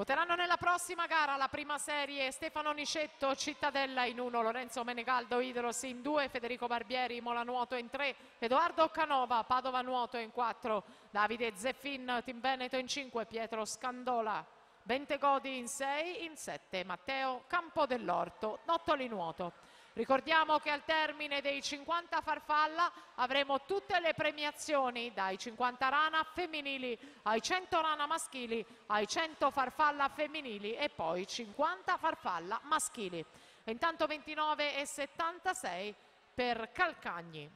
Voteranno nella prossima gara la prima serie Stefano Nicetto, Cittadella in 1, Lorenzo Menegaldo, Idros in 2, Federico Barbieri, Mola Nuoto in 3, Edoardo Canova, Padova Nuoto in 4, Davide Zeffin, Team Veneto in 5, Pietro Scandola, Bentegodi in 6, in 7, Matteo Campo dell'Orto, Nottoli Nuoto. Ricordiamo che al termine dei 50 farfalla avremo tutte le premiazioni dai 50 rana femminili ai 100 rana maschili ai 100 farfalla femminili e poi 50 farfalla maschili. Intanto 29 e 76 per Calcagni.